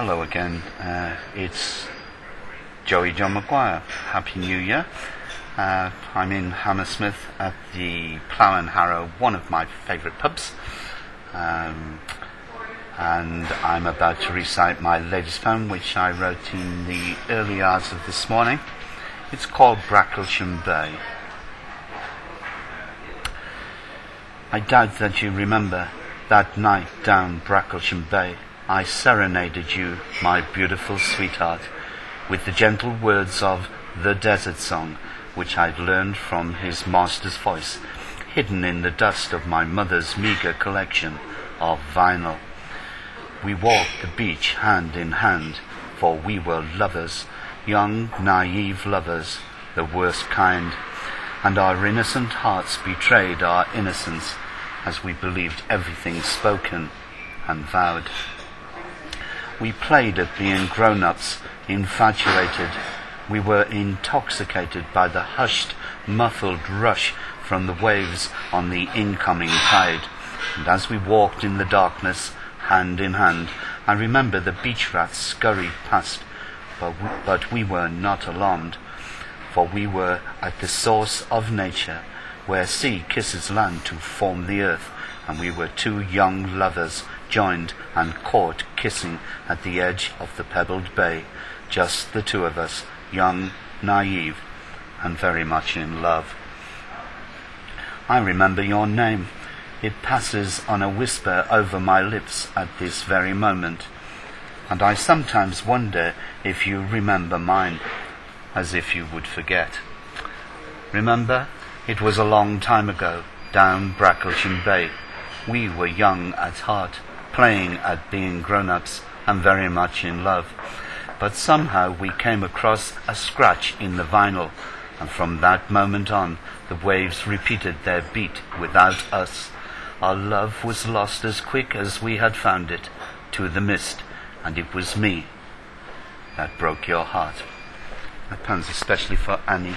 Hello again. Uh, it's Joey Joe McGuire. Happy New Year. Uh, I'm in Hammersmith at the Plough and Harrow, one of my favourite pubs. Um, and I'm about to recite my latest poem, which I wrote in the early hours of this morning. It's called Bracklesham Bay. I doubt that you remember that night down Bracklesham Bay. I serenaded you, my beautiful sweetheart, with the gentle words of the desert song, which I'd learned from his master's voice, hidden in the dust of my mother's meager collection of vinyl. We walked the beach hand in hand, for we were lovers, young, naive lovers, the worst kind, and our innocent hearts betrayed our innocence as we believed everything spoken and vowed. We played at being grown-ups, infatuated. We were intoxicated by the hushed, muffled rush from the waves on the incoming tide. And as we walked in the darkness, hand in hand, I remember the beach rats scurried past, but we, but we were not alarmed, for we were at the source of nature, where sea kisses land to form the earth, and we were two young lovers joined and caught kissing at the edge of the pebbled bay, just the two of us, young, naive, and very much in love. I remember your name. It passes on a whisper over my lips at this very moment, and I sometimes wonder if you remember mine, as if you would forget. Remember, it was a long time ago, down Bracklesham Bay. We were young at heart, playing at being grown-ups, and very much in love. But somehow we came across a scratch in the vinyl, and from that moment on, the waves repeated their beat without us. Our love was lost as quick as we had found it, to the mist, and it was me that broke your heart. That poem's especially for Annie.